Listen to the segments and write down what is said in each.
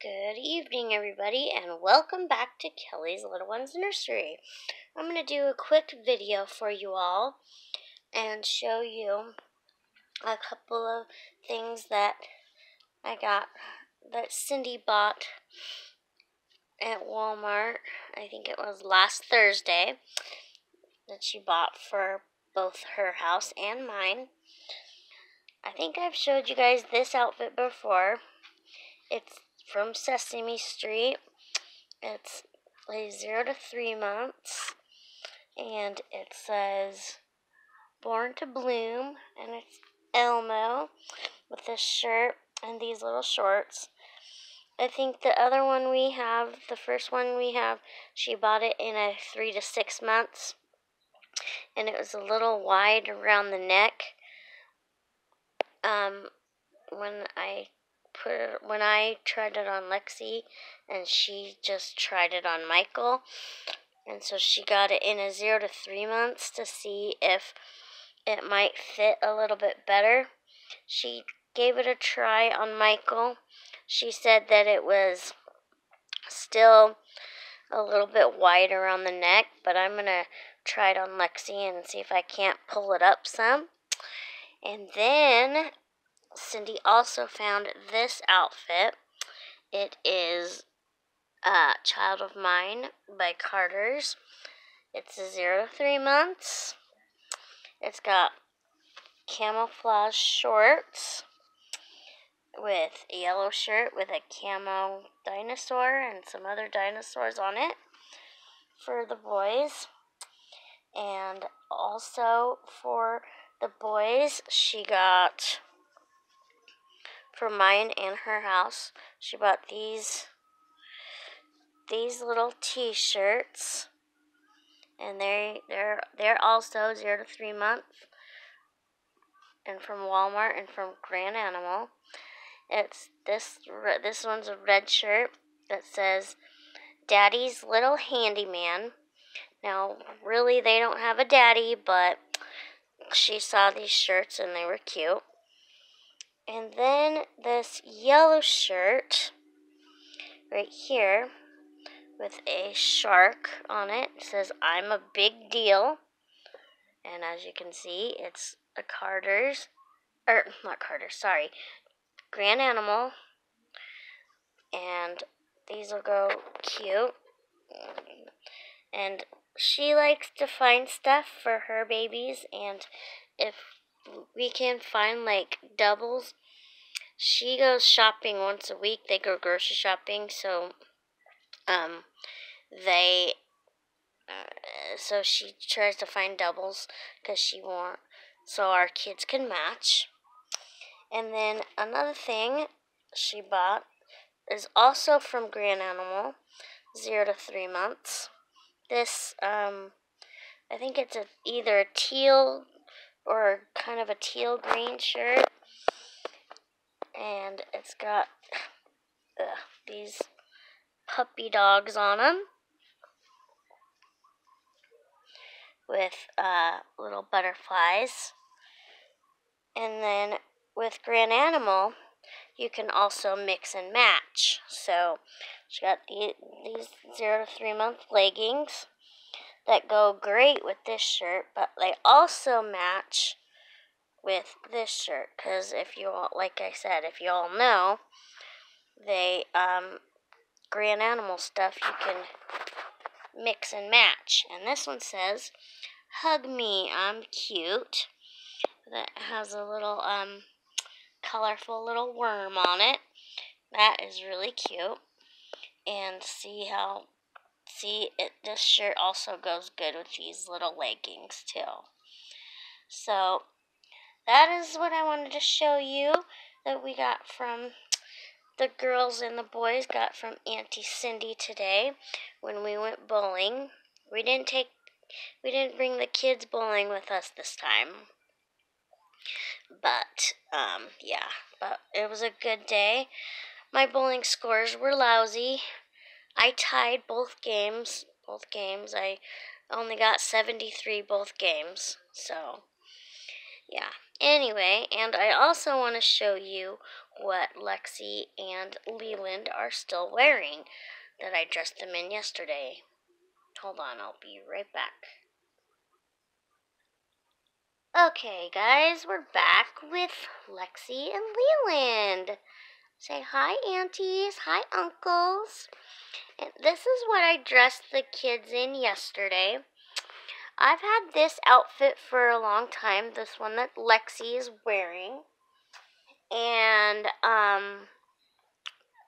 Good evening, everybody, and welcome back to Kelly's Little Ones Nursery. I'm going to do a quick video for you all and show you a couple of things that I got that Cindy bought at Walmart. I think it was last Thursday that she bought for both her house and mine. I think I've showed you guys this outfit before. It's from Sesame Street. It's like zero to three months, and it says Born to Bloom, and it's Elmo with this shirt and these little shorts. I think the other one we have, the first one we have, she bought it in a three to six months, and it was a little wide around the neck. Um, when I it, when I tried it on Lexi, and she just tried it on Michael, and so she got it in a zero to three months to see if it might fit a little bit better. She gave it a try on Michael. She said that it was still a little bit wide around the neck, but I'm going to try it on Lexi and see if I can't pull it up some. And then Cindy also found this outfit. It is uh, Child of Mine by Carter's. It's a zero to three months. It's got camouflage shorts with a yellow shirt with a camo dinosaur and some other dinosaurs on it for the boys. And also for the boys, she got for mine and her house. She bought these these little t-shirts and they they're they're also 0 to 3 months and from Walmart and from Garanimal. It's this this one's a red shirt that says Daddy's Little Handyman. Now, really they don't have a daddy, but she saw these shirts and they were cute. And then this yellow shirt right here with a shark on it. says, I'm a big deal. And as you can see, it's a Carter's, or not Carter's, sorry, Garanimal. And these will go cute. And she likes to find stuff for her babies. And if we can find like doubles she goes shopping once a week. They go grocery shopping, so um, they uh, so she tries to find doubles because she want so our kids can match. And then another thing she bought is also from Garanimal, zero to three months. This um, I think it's a either a teal or kind of a teal green shirt and it's got these puppy dogs on them with uh, little butterflies. And then with Garanimal, you can also mix and match. So she got the, these zero to three month leggings that go great with this shirt, but they also match with this shirt because if you all, like I said, if you all know, they um, Garanimal stuff you can mix and match. And this one says, "Hug me, I'm cute." That has a little um colorful little worm on it. That is really cute. And see how see it this shirt also goes good with these little leggings too. So that is what I wanted to show you that we got from the girls and the boys got from Auntie Cindy today when we went bowling. We didn't take we didn't bring the kids bowling with us this time. But um yeah, but it was a good day. My bowling scores were lousy. I tied both games, both games. I only got 73 both games. So, yeah. Anyway, and I also want to show you what Lexi and Leland are still wearing that I dressed them in yesterday. Hold on, I'll be right back. Okay, guys, we're back with Lexi and Leland. Say hi, aunties. Hi, uncles. And this is what I dressed the kids in yesterday. I've had this outfit for a long time, this one that Lexi is wearing. And um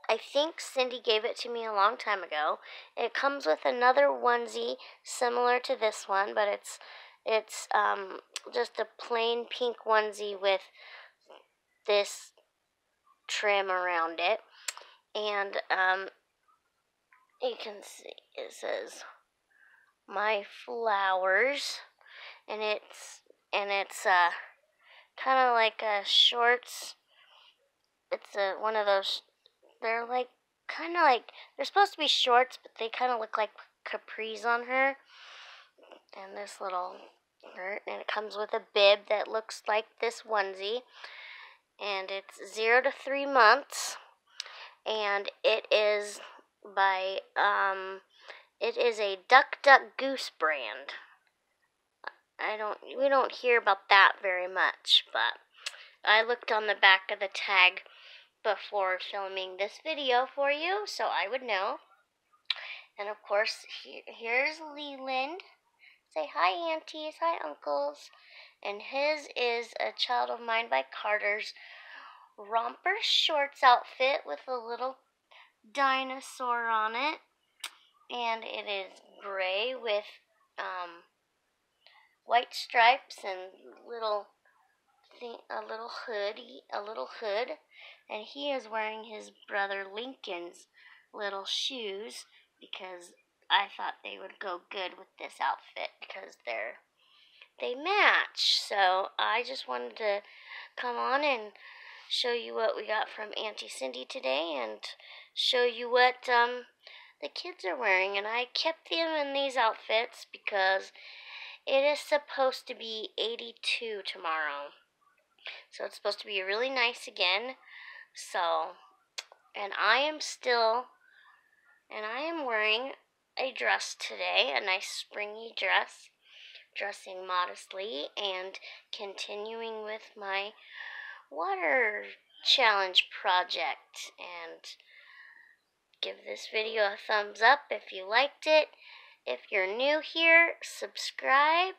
I think Cindy gave it to me a long time ago. It comes with another onesie similar to this one, but it's it's um just a plain pink onesie with this trim around it. And um you can see it says my flowers. And it's and it's uh kind of like a shorts. It's a one of those they're like kind of like they're supposed to be shorts but they kind of look like capris on her. And this little and it comes with a bib that looks like this onesie and it's 0 to 3 months and it is by um it is a Duck Duck Goose brand. I don't we don't hear about that very much, but I looked on the back of the tag before filming this video for you, so I would know. And of course, he, here's Leland. Say hi, aunties. Hi, uncles. And his is a child of mine by Carter's romper shorts outfit with a little dinosaur on it. And it is gray with um, white stripes and little a little hoodie, a little hood, and he is wearing his brother Lincoln's little shoes because I thought they would go good with this outfit because they're they match. So I just wanted to come on and show you what we got from Auntie Cindy today and show you what um the kids are wearing, and I kept them in these outfits because it is supposed to be 82 tomorrow. So it's supposed to be really nice again. So, and I am still, and I am wearing a dress today, a nice springy dress, dressing modestly and continuing with my water challenge project. And Give this video a thumbs up if you liked it. If you're new here, subscribe.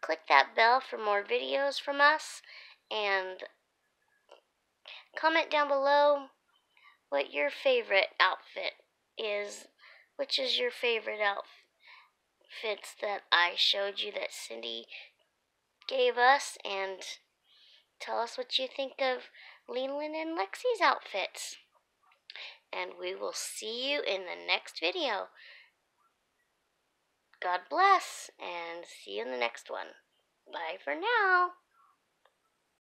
Click that bell for more videos from us. And comment down below what your favorite outfit is. Which is your favorite outfits that I showed you that Cindy gave us. And tell us what you think of Leland and Lexi's outfits and we will see you in the next video. God bless, and see you in the next one. Bye for now.